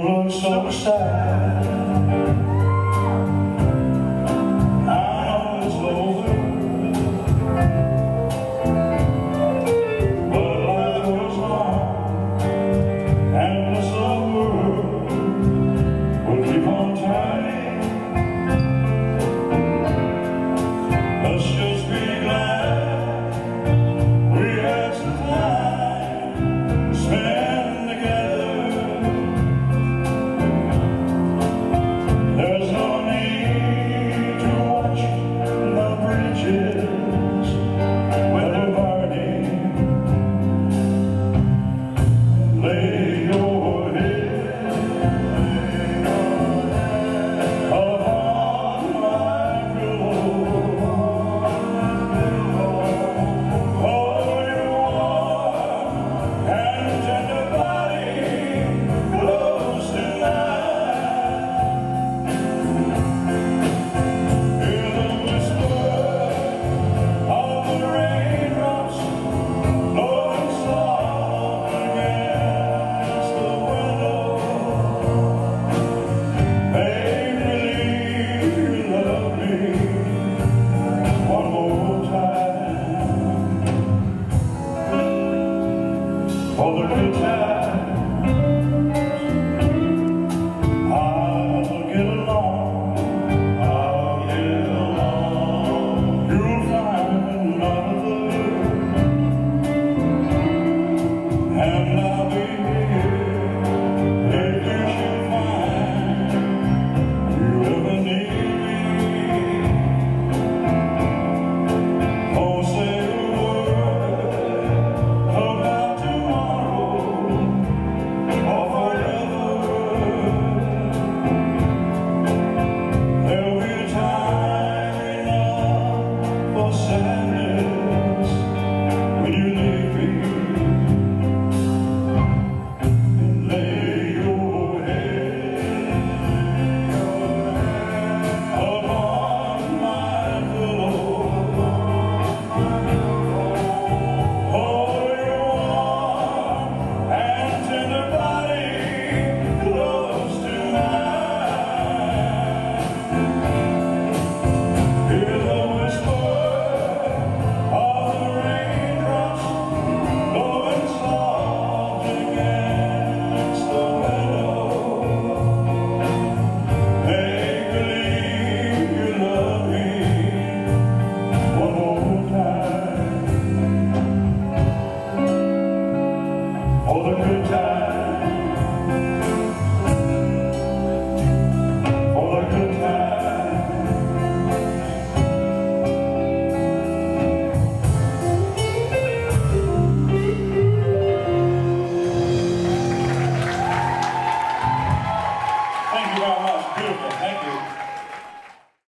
moon's so sad.